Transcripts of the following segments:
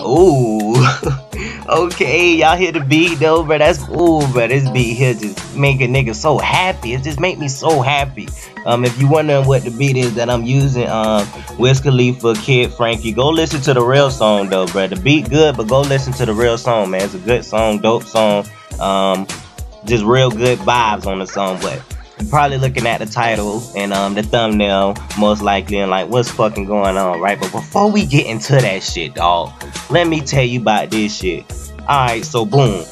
Ooh. okay, y'all hear the beat though, bro. That's ooh, bro. This beat here just make a nigga so happy. It just make me so happy. Um, if you wondering what the beat is that I'm using, um, Wiz Khalifa, Kid Frankie, go listen to the real song though, bro. The beat good, but go listen to the real song, man. It's a good song, dope song. Um, just real good vibes on the song, but probably looking at the title and um the thumbnail most likely and like what's fucking going on, right? But before we get into that shit, dog, let me tell you about this shit. Alright, so boom.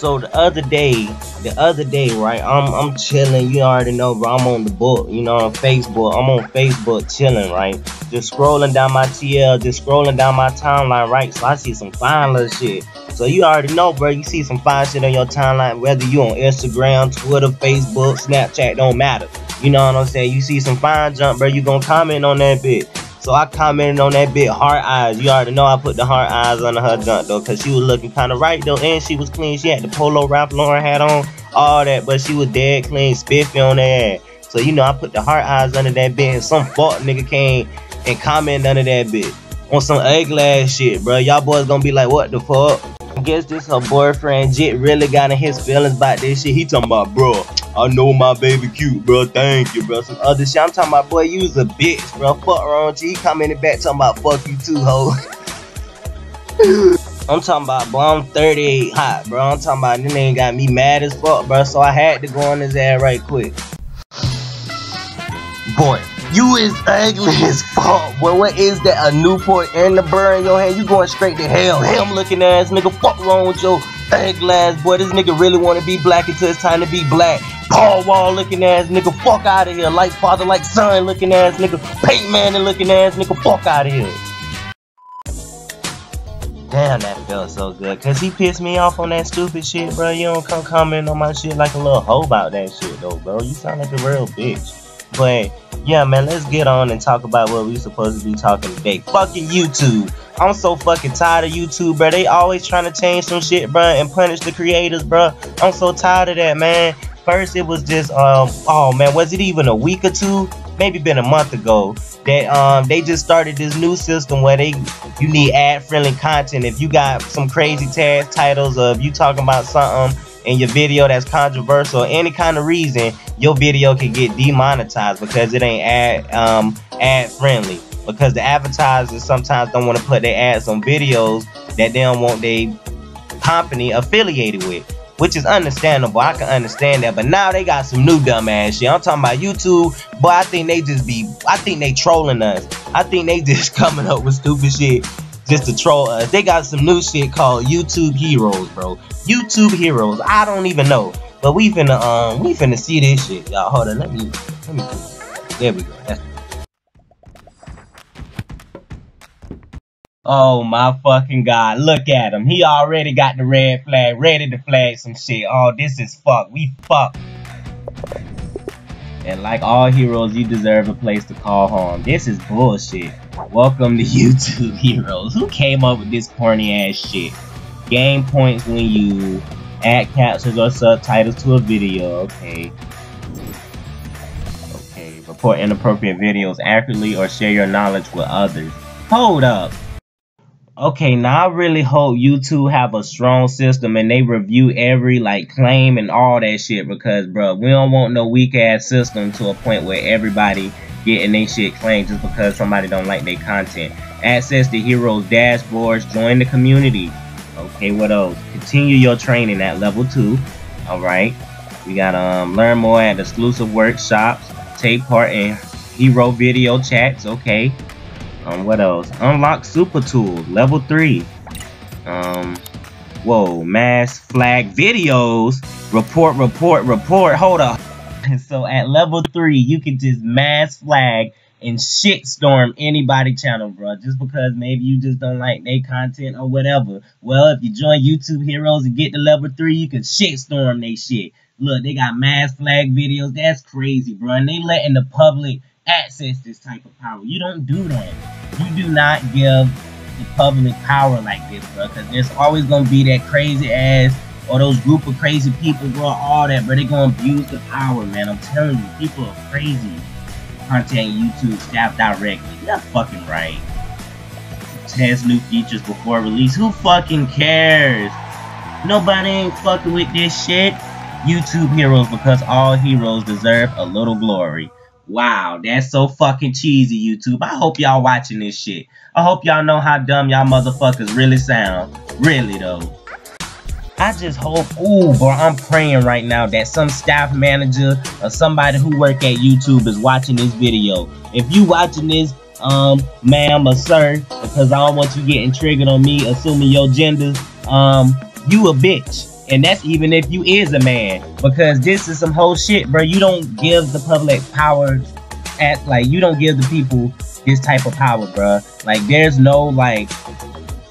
So the other day, the other day, right? I'm I'm chilling. You already know, bro. I'm on the book. You know, on Facebook. I'm on Facebook chilling, right? Just scrolling down my TL, just scrolling down my timeline, right? So I see some fine little shit. So you already know, bro. You see some fine shit on your timeline, whether you on Instagram, Twitter, Facebook, Snapchat, don't matter. You know what I'm saying? You see some fine jump, bro. You gonna comment on that bit. So I commented on that bit, heart eyes. You already know I put the heart eyes under her junk though, cause she was looking kind of right though, and she was clean. She had the polo Ralph Lauren hat on, all that, but she was dead clean, spiffy on that. So you know I put the heart eyes under that bit, and some fuck nigga came and commented under that bit on some ugly ass shit, bro. Y'all boys gonna be like, what the fuck? I guess this her boyfriend Jit really got in his feelings about this shit. He talking about, bro, I know my baby cute, bro. Thank you, bro. Some other shit. I'm talking about, boy, you was a bitch, bro. Fuck wrong you. He commented back talking about, fuck you too, ho. I'm talking about, bro, I'm 38 hot, bro. I'm talking about, this ain't got me mad as fuck, bro. So I had to go on his ass right quick. Boy, you is ugly as fuck, boy. What is that? A Newport in the burn in your hand? You going straight to hell. Him looking ass nigga. Fuck wrong with your ugly ass boy. This nigga really want to be black until it's time to be black. Paul Wall looking ass nigga. Fuck out of here. Like father, like son looking ass nigga. Peyton Manning looking ass nigga. Fuck out of here. Damn, that felt so good. Cause he pissed me off on that stupid shit, bro. You don't come comment on my shit like a little hoe about that shit, though, bro. You sound like a real bitch. But yeah, man, let's get on and talk about what we supposed to be talking today. Fucking YouTube. I'm so fucking tired of YouTube, bro. They always trying to change some shit, bro, and punish the creators, bro. I'm so tired of that, man. First, it was just, um, oh man, was it even a week or two? Maybe been a month ago that um they just started this new system where they you need ad friendly content. If you got some crazy tag titles of you talking about something in your video that's controversial, any kind of reason, your video can get demonetized because it ain't ad um ad friendly. Because the advertisers sometimes don't want to put their ads on videos that they don't want their company affiliated with. Which is understandable. I can understand that. But now they got some new dumbass shit. I'm talking about YouTube, but I think they just be I think they trolling us. I think they just coming up with stupid shit just to troll us. They got some new shit called YouTube Heroes, bro. YouTube Heroes. I don't even know. But we finna um we finna see this shit, y'all. Hold on, let me let me there we go. That's Oh my fucking god, look at him. He already got the red flag, ready to flag some shit. Oh, this is fuck. We fuck. And like all heroes, you deserve a place to call home. This is bullshit. Welcome to YouTube Heroes. Who came up with this corny ass shit? Gain points when you add captions or subtitles to a video. Okay. Okay. Report inappropriate videos accurately or share your knowledge with others. Hold up. Okay, now I really hope YouTube have a strong system and they review every like claim and all that shit because bro, we don't want no weak ass system to a point where everybody getting their shit claimed just because somebody don't like their content. Access the heroes dashboards, join the community. Okay, what else? Continue your training at level two. Alright. We got um learn more at exclusive workshops, take part in hero video chats, okay. Um, what else? Unlock super Tool, level three. Um, whoa, mass flag videos. Report, report, report. Hold up. so at level three, you can just mass flag and shitstorm anybody channel, bro. Just because maybe you just don't like their content or whatever. Well, if you join YouTube Heroes and get to level three, you can shitstorm they shit. Look, they got mass flag videos. That's crazy, bro. And they letting the public access this type of power. You don't do that. You do not give the public power like this, bro. Because there's always gonna be that crazy ass or those group of crazy people, bro. All that, bro. They gonna abuse the power, man. I'm telling you, people are crazy. Content YouTube staff directly. You're fucking right. test new features before release. Who fucking cares? Nobody ain't fucking with this shit. YouTube heroes because all heroes deserve a little glory. Wow, that's so fucking cheesy, YouTube. I hope y'all watching this shit. I hope y'all know how dumb y'all motherfuckers really sound. Really, though. I just hope, ooh, bro, I'm praying right now that some staff manager or somebody who work at YouTube is watching this video. If you watching this, um, ma'am or sir, because I don't want you getting triggered on me assuming your gender, um, you a bitch. And that's even if you is a man. Because this is some whole shit, bro. You don't give the public power at, like, you don't give the people this type of power, bro. Like, there's no, like,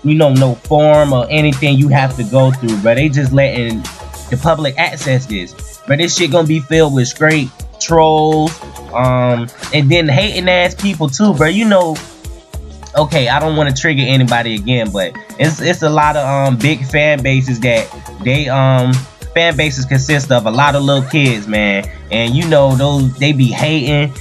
you know, no form or anything you have to go through, but they just letting the public access this. But this shit gonna be filled with straight trolls, um, and then hating ass people too, bro. You know, okay, I don't want to trigger anybody again, but it's it's a lot of um big fan bases that they um fan bases consist of a lot of little kids, man, and you know those they be hating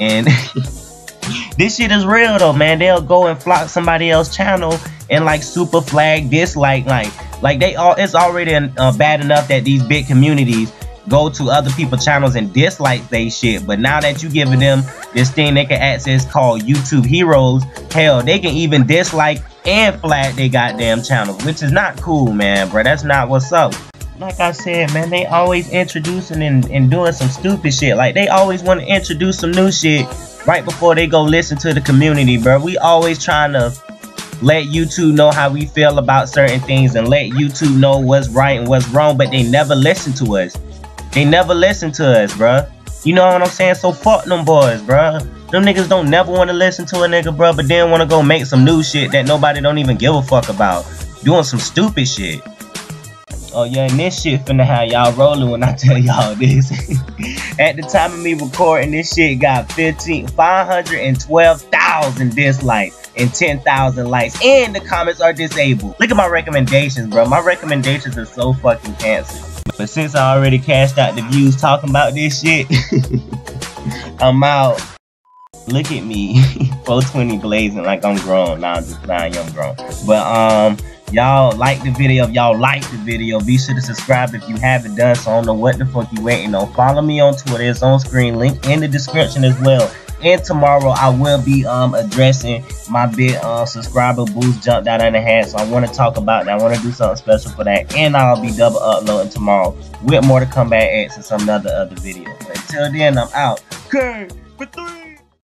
and. this shit is real though, man. They'll go and flock somebody else's channel and like super flag dislike like like they all it's already uh, bad enough that these big communities go to other people's channels and dislike they shit but now that you giving them this thing they can access called youtube heroes hell they can even dislike and flag they goddamn channels which is not cool man bro that's not what's up like I said, man, they always introducing and, and doing some stupid shit. Like, they always want to introduce some new shit right before they go listen to the community, bro. We always trying to let YouTube know how we feel about certain things and let YouTube know what's right and what's wrong, but they never listen to us. They never listen to us, bruh. You know what I'm saying? So fuck them boys, bruh. Them niggas don't never want to listen to a nigga, bro, but then want to go make some new shit that nobody don't even give a fuck about. Doing some stupid shit. Oh yeah, and this shit finna have y'all rolling when I tell y'all this. At the time of me recording, this shit got 15, 512,000 dislikes and 10,000 likes. And the comments are disabled. Look at my recommendations, bro. My recommendations are so fucking cancer. But since I already cashed out the views talking about this shit, I'm out. Look at me. 420 blazing like I'm grown. Nah, I'm just lying, I'm grown. But, um, y'all like the video. If y'all like the video, be sure to subscribe if you haven't done so. I don't know what the fuck you waiting on. Follow me on Twitter. It's on screen. Link in the description as well and tomorrow I will be um addressing my big uh, subscriber boost jumped out in the hat. So I want to talk about that. I want to do something special for that, and I'll be double uploading tomorrow with more to come back at some other other video. But until then, I'm out. Okay, for three.